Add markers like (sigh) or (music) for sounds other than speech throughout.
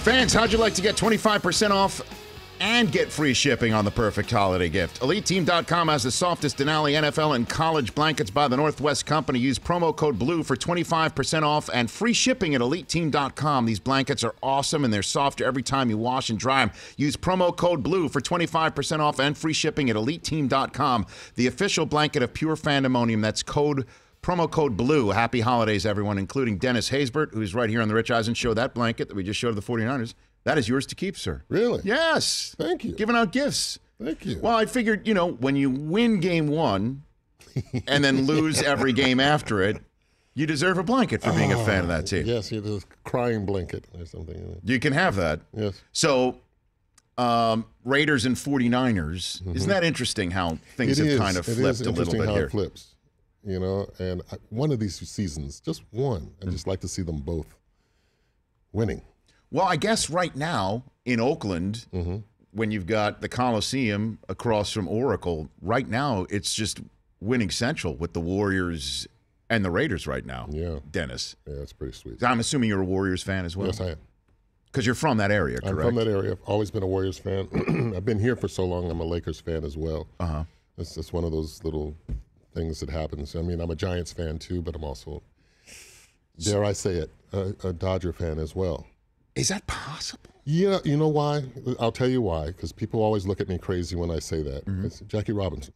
Fans, how'd you like to get 25% off and get free shipping on the perfect holiday gift? EliteTeam.com has the softest Denali NFL and college blankets by the Northwest Company. Use promo code BLUE for 25% off and free shipping at EliteTeam.com. These blankets are awesome and they're softer every time you wash and dry them. Use promo code BLUE for 25% off and free shipping at EliteTeam.com. The official blanket of pure fandemonium. That's code Promo code BLUE. Happy holidays, everyone, including Dennis Haysbert, who's right here on the Rich Eisen Show. That blanket that we just showed the 49ers, that is yours to keep, sir. Really? Yes. Thank you. Giving out gifts. Thank you. Well, I figured, you know, when you win game one (laughs) and then lose every game after it, you deserve a blanket for being a fan of that team. Yes, it is crying blanket or something. You can have that. Yes. So, um, Raiders and 49ers. Isn't that interesting how things. It have is. kind of flipped a little bit how here? it flips. You know, and I, one of these seasons, just one, I just like to see them both winning. Well, I guess right now in Oakland, Mm-hmm. when you've got the Coliseum across from Oracle, right now it's just winning central with the Warriors and the Raiders right now. Yeah. Dennis. Yeah, that's pretty sweet. I'm assuming you're a Warriors fan as well. Yes, I am. Because you're from that area, correct? I'm from that area. I've always been a Warriors fan. (clears throat) I've been here for so long. I'm a Lakers fan as well. Uh huh. It's just one of those little things that happens. I mean, I'm a Giants fan too, but I'm also, dare I say it, a, a Dodger fan as well. Is that possible? Yeah, you know why? I'll tell you why. Because people always look at me crazy when I say that. Mm-hmm. It's Jackie Robinson.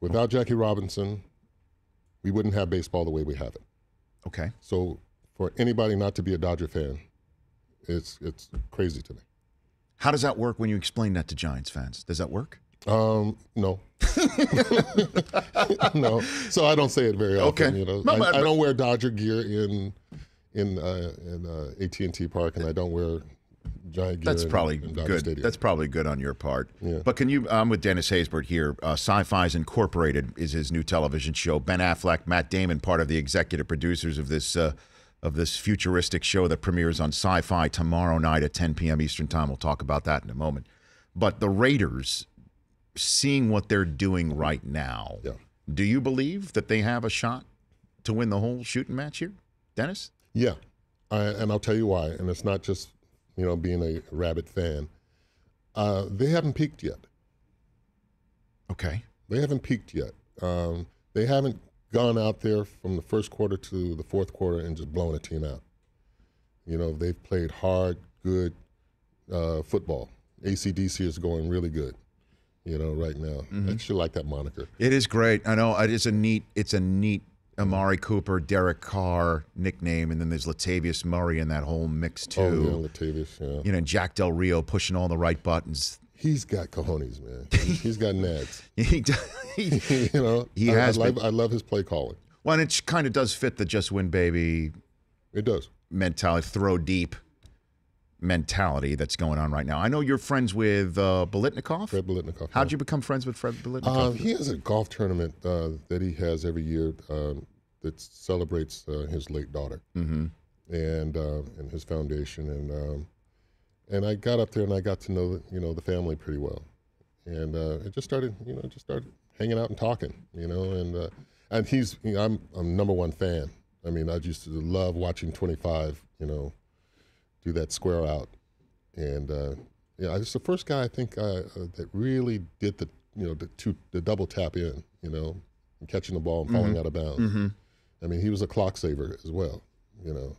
Without Jackie Robinson, we wouldn't have baseball the way we have it. Okay. So for anybody not to be a Dodger fan, it's it's crazy to me. How does that work when you explain that to Giants fans? Does that work? Um, no, (laughs) no. So I don't say it very often. Okay. You know, No, I, but- I don't wear Dodger gear in in uh, in uh, AT and T Park, and I don't wear Giant gear. That's in- probably in good. Stadium. That's probably good on your part. Yeah. But can you? I'm with Dennis Haysbert here. Uh, SyFy's Incorporated is his new television show. Ben Affleck, Matt Damon, part of the executive producers of this uh, of this futuristic show that premieres on SyFy tomorrow night at 10 p.m. Eastern Time. We'll talk about that in a moment. But the Raiders, seeing what they're doing right now, Yeah. do you believe that they have a shot to win the whole shooting match here, Dennis? Yeah, I, and I'll tell you why. And it's not just you know being a rabbit fan. Uh, they haven't peaked yet. Okay. They haven't peaked yet. Um, they haven't gone out there from the first quarter to the fourth quarter and just blown a team out. You know, they've played hard, good uh, football. ACDC is going really good. You know, right now. Mm-hmm. I actually like that moniker. It is great. I know it is a neat. It's a neat Amari Cooper, Derek Carr nickname, and then there's Latavius Murray in that whole mix too. Oh yeah, Latavius. Yeah, You know, Jack Del Rio pushing all the right buttons. he's got cojones, man. (laughs) He's- got nads. (laughs) He, do- he, (laughs) you know, He I, has I love, I love his play calling. well, and it kind of does fit the just win baby It does. mentality, throw deep mentality that's going on right now. I know you're friends with uh, Biletnikoff. Fred Biletnikoff. How'd yeah. you become friends with Fred Uh, he has a golf tournament uh, that he has every year um, that celebrates uh, his late daughter mm-hmm. and uh, and his foundation and um, and I got up there and I got to know you know the family pretty well and uh, it just started you know just started hanging out and talking you know and uh, and he's you know, I'm I'm number one fan I mean I used to love watching 25 you know do that square out and uh, yeah, it's the first guy I think uh, uh, that really did the you know the two the double tap in, you know, catching the ball and falling out of bounds. Mm-hmm. I mean, he was a clock saver as well, you know,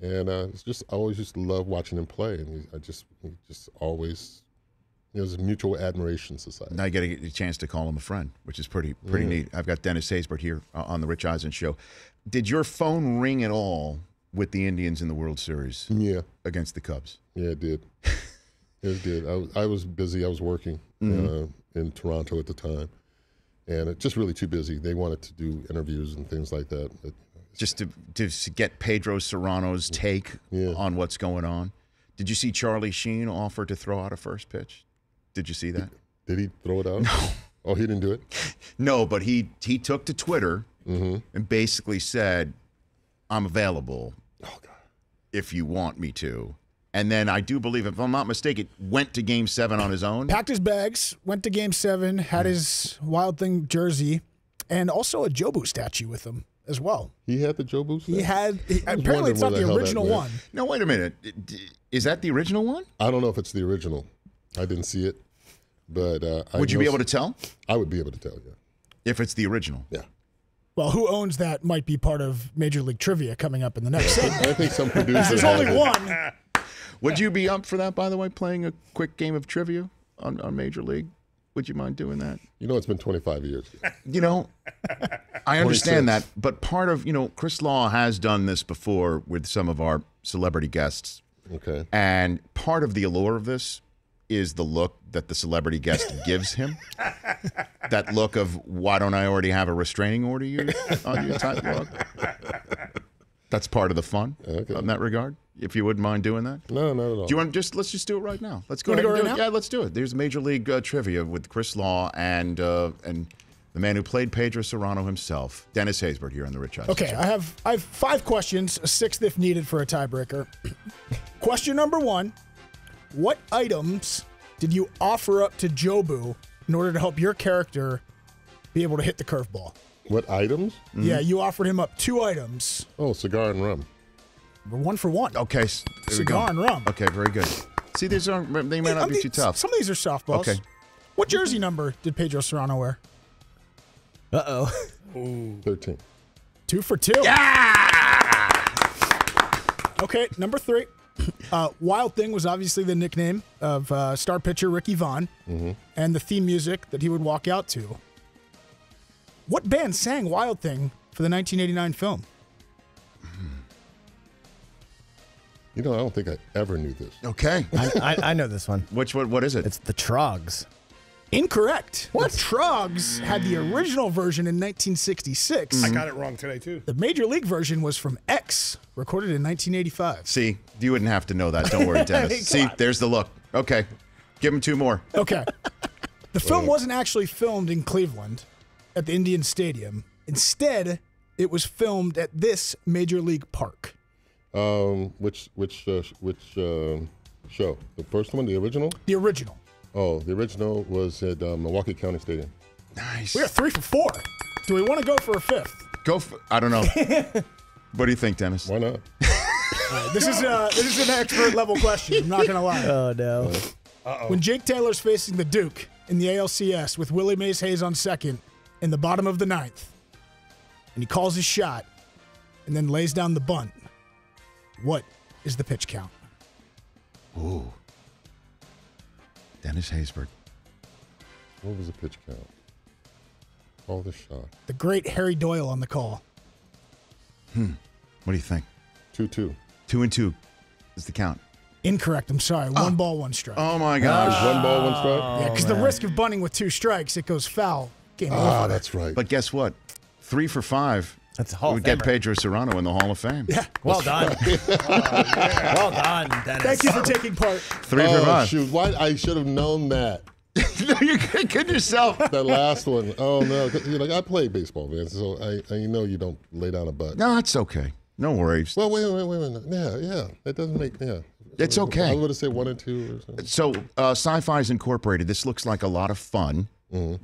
and uh, it's just I always just love watching him play, and he, I just he just always know, it's a mutual admiration society. Now you get a chance to call him a friend, which is pretty pretty neat. I've got Dennis Haysbert here uh, on the Rich Eisen show. Did your phone ring at all with the Indians in the World Series Yeah, against the Cubs? yeah, it did. (laughs) it did. I, was- I was busy. I was working Mm-hmm. uh, in Toronto at the time, and it just really too busy. They wanted to do interviews and things like that. But Just to to get Pedro Serrano's take Yeah. on what's going on. Did you see Charlie Sheen offer to throw out a first pitch? Did you see that? Did he throw it out? No. Oh, he didn't do it. (laughs) No, but he he took to Twitter Mm-hmm. and basically said, "I'm available Oh God. if you want me to." And then I do believe, if I'm not mistaken, went to Game Seven on his own. Packed his bags, went to game seven, had his Wild Thing jersey, and also a Jobu statue with him. as well. He had the Jobu. Statue? He had he, apparently it's not the the original one. No, wait a minute. Is that the original one? I don't know if it's the original. I didn't see it, but uh, I Would you know be able to tell I would be able to tell you. if it's the original? Yeah. Well, who owns that might be part of Major League Trivia coming up in the next segment. I think some (laughs) producer. There's only it. one. Would you be up for that, by the way, playing a quick game of trivia on, on Major League? Would you mind doing that? You know, it's been 25 years. You know, I understand 26. that, but part of, you know, Chris Law has done this before with some of our celebrity guests. Okay. And part of the allure of this is the look that the celebrity guest gives him. (laughs) (laughs) that look of, why don't I already have a restraining order you, on your type look. That's part of the fun Okay. in that regard, if you wouldn't mind doing that. No, not at all. Do you want to just let's just do it right now? Let's go ahead wanna and go do right it. now? Yeah, let's do it. There's Major League uh, trivia with Chris Law and uh, and the man who played Pedro Serrano himself, Dennis Haysbert, here on the Rich Eisen Okay, Show. I have I have five questions, a sixth if needed for a tiebreaker. Question number one: What items did you offer up to Jobu in order to help your character be able to hit the curveball? what items? Yeah, you offered him up two items. Oh, cigar and rum. We're one for one. Okay, s- there we go. Cigar and rum. Okay, very good. See, these aren't they may not be the- too tough. Some of these are softballs. Okay. What jersey number did Pedro Serrano wear? Uh oh. 13. Two for two. Yeah. Okay, number three. Uh, Wild Thing was obviously the nickname of uh, star pitcher Ricky Vaughn and the theme music that he would walk out to. What band sang Wild Thing for the 1989 film? You know, I don't think I ever knew this. Okay, I, I, I know this one. which what what is it? It's the Troggs. Incorrect. What? The Troggs had the original version in 1966. I got it wrong today too. The Major League version was from X, recorded in 1985. See, you wouldn't have to know that. Don't worry, (laughs) Dennis. See, there's the look. Okay, give him two more. Okay. The film wasn't actually filmed in Cleveland at the Indian Stadium. Instead, it was filmed at this Major League park. Um, which which uh, which um show? The first one, the original? The original. Oh, the original was at uh, Milwaukee County Stadium. Nice. We are three for four. Do we want to go for a fifth? Go. For, I don't know. (laughs) what do you think, Dennis? Why not? (laughs) This is uh, this is an expert level question. I'm not gonna lie. (laughs) Oh no. Uh-oh. When Jake Taylor's facing the Duke in the ALCS with Willie Mays Hayes on second in the bottom of the ninth, and he calls his shot and then lays down the bunt, what is the pitch count? Ooh. Dennis Haysbert. What was the pitch count? All the shot. The great Harry Doyle on the call. Hmm. What do you think? 2 2. Two and two is the count. Incorrect. I'm sorry. One ball, one strike. Oh my gosh. One ball, one strike? yeah, because the risk of bunting with two strikes, it goes foul. Game Ah, over. that's right. But guess what? Three for five. That's a Hall would get Pedro Serrano in the Hall of Fame. Yeah. Well done. (laughs) Well done, Dennis. Thank you for taking part. Three for oh, five. shoot. Why? I should have known that. (laughs) no, you're kidding yourself. (laughs) That last one. Oh, no. 'cause, You know, I play baseball, man. So I, I know you don't lay down a butt. No, it's okay. No worries. Well, wait, wait, wait, wait. Yeah, yeah. That doesn't make, yeah. It's okay. I was going to say one and two or something. So, uh, SyFy's Incorporated. This looks like a lot of fun.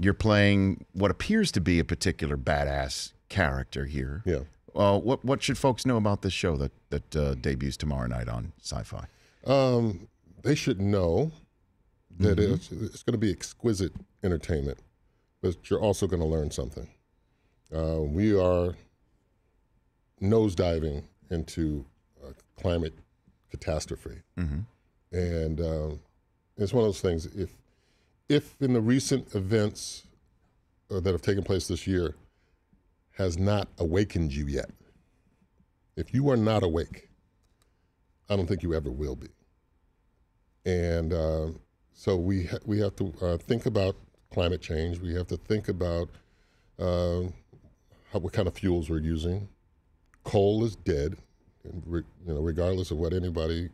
You're playing what appears to be a particular badass character here. Yeah. Uh, what what should folks know about this show that that uh, debuts tomorrow night on SyFy? Um, they should know that it's, it's going to be exquisite entertainment, but you're also going to learn something. Uh, we are nosediving into climate catastrophe, and um, it's one of those things. If if in the recent events uh, that have taken place this year has not awakened you yet, if you are not awake, I don't think you ever will be. And uh, so we ha- we have to uh, think about climate change. We have to think about uh, how, what kind of fuels we're using. Coal is dead, and re- you know, regardless of what anybody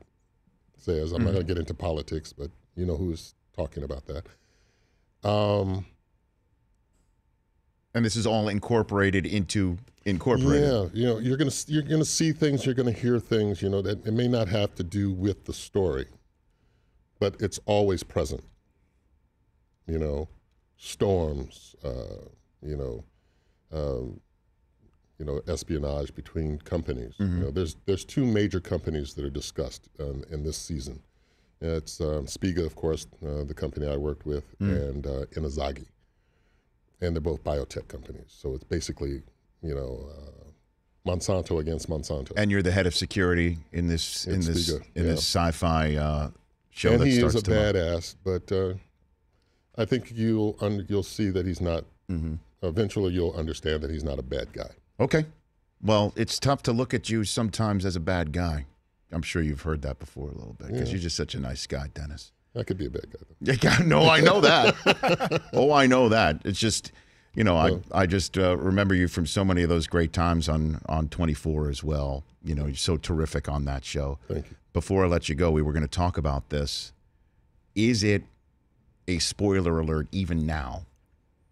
says. I'm not going to get into politics, but you know who's talking about that. Um, And this is all incorporated into incorporated. Yeah, you know, you're gonna you're gonna see things, you're gonna hear things, you know, that it may not have to do with the story, but it's always present. You know, storms, uh, you know, um, you know, espionage between companies. You know, there's there's two major companies that are discussed um, in this season. It's um, Spiga, of course, uh, the company I worked with, and uh, Inazagi, and they're both biotech companies. So it's basically, you know, uh, Monsanto against Monsanto. And you're the head of security in this in It's this Spiga, in yeah. this sci-fi uh, show and that he starts is a badass, but uh, I think you'll you'll see that he's not. Mm-hmm. Eventually, you'll understand that he's not a bad guy. Okay. Well, it's tough to look at you sometimes as a bad guy. I'm sure you've heard that before a little bit because you're just such a nice guy, Dennis. I could be a bad guy. Though. (laughs) Yeah, no, I know that. (laughs) oh, I know that. It's just, you know, I I just uh, remember you from so many of those great times on on 24 as well. You know, you're so terrific on that show. Thank you. Before I let you go, we were going to talk about this. Is it a spoiler alert even now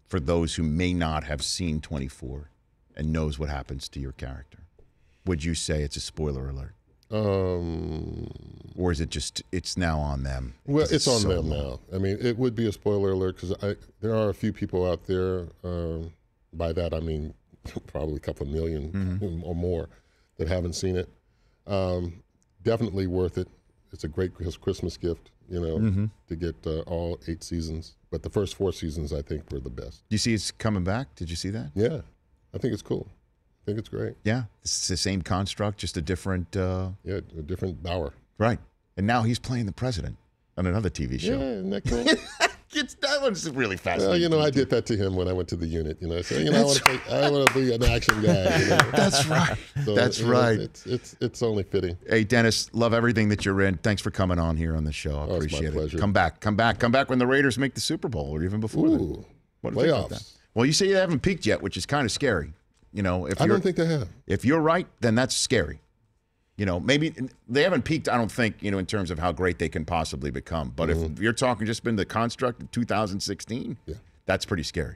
for those who may not have seen 24 and knows what happens to your character? Would you say it's a spoiler alert? Um, Or is it just it's now on them? well, it's on so them long? now. I mean, it would be a spoiler alert because I there are a few people out there. Um, by that I mean (laughs) probably a couple of 1000000 Mm-hmm. (laughs) or more that haven't seen it. Um, definitely worth it. It's a great Christmas gift, you know, Mm-hmm. to get uh, all eight seasons. But the first four seasons, I think, were the best. Do you see it's coming back? Did you see that? Yeah, I think it's cool. I think it's great. Yeah, it's the same construct, just a different. Uh, Yeah, a different Bauer. right, and now he's playing the president on another TV show. Yeah, isn't that cool? (laughs) It's, that one's really fascinating. well, you know, I did that to him when I went to the unit. You know, I said, you know, I want, to play, I want to be an action guy. You know? (laughs) That's right. So, That's you know, right. It's, it's it's only fitting. Hey, Dennis, love everything that you're in. Thanks for coming on here on the show. I Oh, it's my appreciate it. pleasure. Come back, come back, come back when the Raiders make the Super Bowl or even before. Ooh, What do you think about playoffs. that? Well, you say you haven't peaked yet, which is kind of scary. You know, if I you're don't think they have. if you're right, then that's scary. You know, maybe they haven't peaked. I don't think you know in terms of how great they can possibly become. But if you're talking just been the construct of 2016, Yeah. that's pretty scary.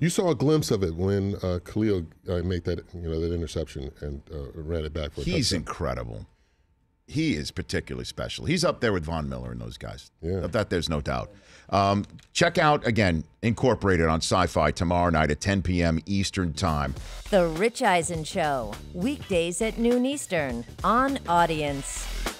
You saw a glimpse of it when uh, Khalil uh, made that you know that interception and uh, ran it back for He's incredible. He is particularly special. He's up there with Von Miller and those guys. Yeah. Of that, there's no doubt. Um, check out again Incorporated on SyFy tomorrow night at 10 p.m. Eastern Time. The Rich Eisen Show, weekdays at noon Eastern on Audience.